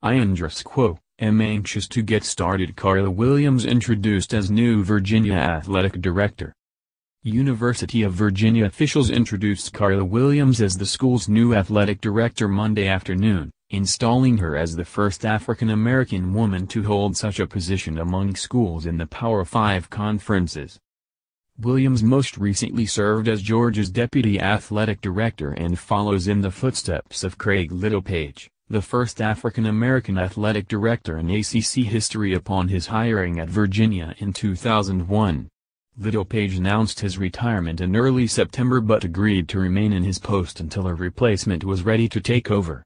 I quo, am anxious to get started Carla Williams introduced as new Virginia Athletic Director. University of Virginia officials introduced Carla Williams as the school's new athletic director Monday afternoon, installing her as the first African-American woman to hold such a position among schools in the Power Five conferences. Williams most recently served as Georgia's deputy athletic director and follows in the footsteps of Craig Littlepage, the first African-American athletic director in ACC history upon his hiring at Virginia in 2001. Littlepage announced his retirement in early September but agreed to remain in his post until a replacement was ready to take over.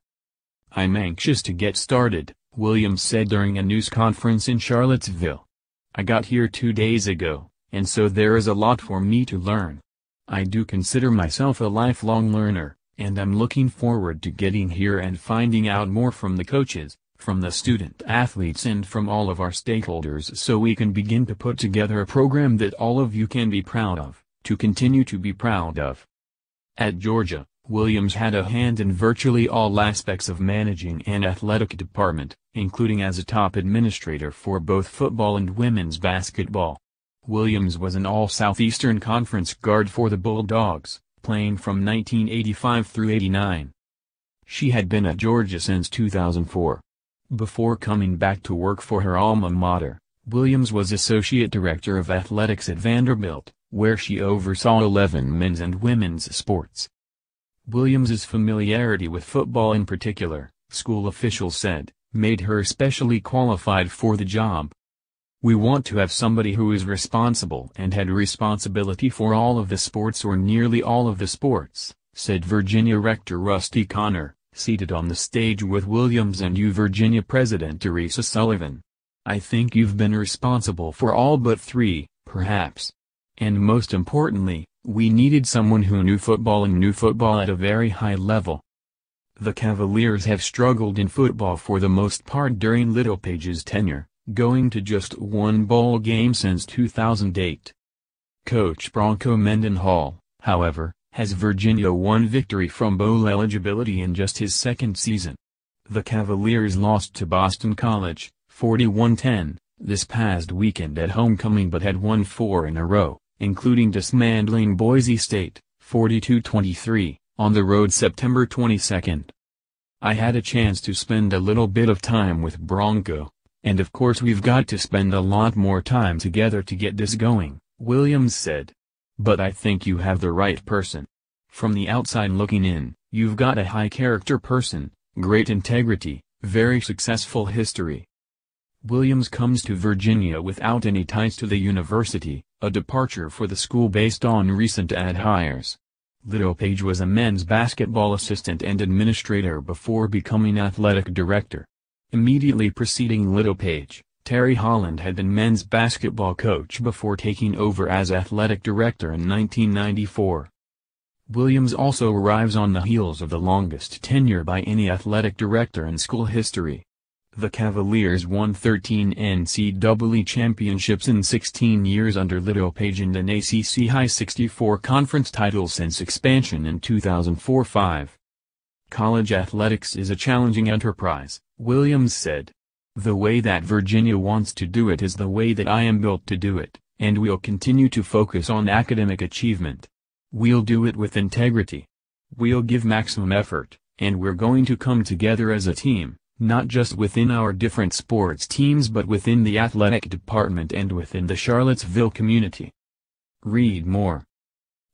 I'm anxious to get started, Williams said during a news conference in Charlottesville. I got here two days ago, and so there is a lot for me to learn. I do consider myself a lifelong learner, and I'm looking forward to getting here and finding out more from the coaches, from the student athletes and from all of our stakeholders so we can begin to put together a program that all of you can be proud of, to continue to be proud of. At Georgia, Williams had a hand in virtually all aspects of managing an athletic department, including as a top administrator for both football and women's basketball. Williams was an All-Southeastern Conference guard for the Bulldogs, playing from 1985 through 89. She had been at Georgia since 2004. Before coming back to work for her alma mater, Williams was Associate Director of Athletics at Vanderbilt, where she oversaw 11 men's and women's sports. Williams's familiarity with football in particular, school officials said, made her especially qualified for the job. We want to have somebody who is responsible and had responsibility for all of the sports or nearly all of the sports, said Virginia Rector Rusty Conner, seated on the stage with Williams and U Virginia President Teresa Sullivan. I think you've been responsible for all but three, perhaps. And most importantly, we needed someone who knew football and knew football at a very high level. The Cavaliers have struggled in football for the most part during Littlepage's tenure, going to just one bowl game since 2008. Coach Bronco Mendenhall, however, has Virginia one victory from bowl eligibility in just his second season. The Cavaliers lost to Boston College, 41-10, this past weekend at homecoming but had won four in a row, including dismantling Boise State, 42-23, on the road September 22. I had a chance to spend a little bit of time with Bronco, and of course we've got to spend a lot more time together to get this going, Williams said. But I think you have the right person. From the outside looking in, you've got a high-character person, great integrity, very successful history. Williams comes to Virginia without any ties to the university, a departure for the school based on recent ad hires. Littlepage was a men's basketball assistant and administrator before becoming athletic director. Immediately preceding Littlepage, Terry Holland had been men's basketball coach before taking over as athletic director in 1994. Williams also arrives on the heels of the longest tenure by any athletic director in school history. The Cavaliers won 13 NCAA championships in 16 years under Littlepage and an ACC High 64 conference title since expansion in 2004-5. College athletics is a challenging enterprise, Williams said. The way that Virginia wants to do it is the way that I am built to do it, and we'll continue to focus on academic achievement. We'll do it with integrity. We'll give maximum effort, and we're going to come together as a team, not just within our different sports teams but within the athletic department and within the Charlottesville community. Read more.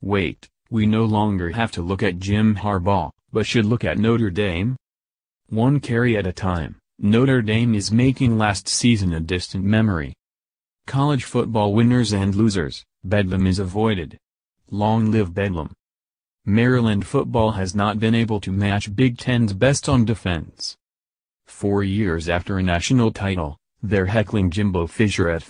Wait, we no longer have to look at Jim Harbaugh, but should look at Notre Dame? One carry at a time. Notre Dame is making last season a distant memory. College football winners and losers, Bedlam is avoided. Long live Bedlam. Maryland football has not been able to match Big Ten's best on defense. Four years after a national title, they're heckling Jimbo Fisher at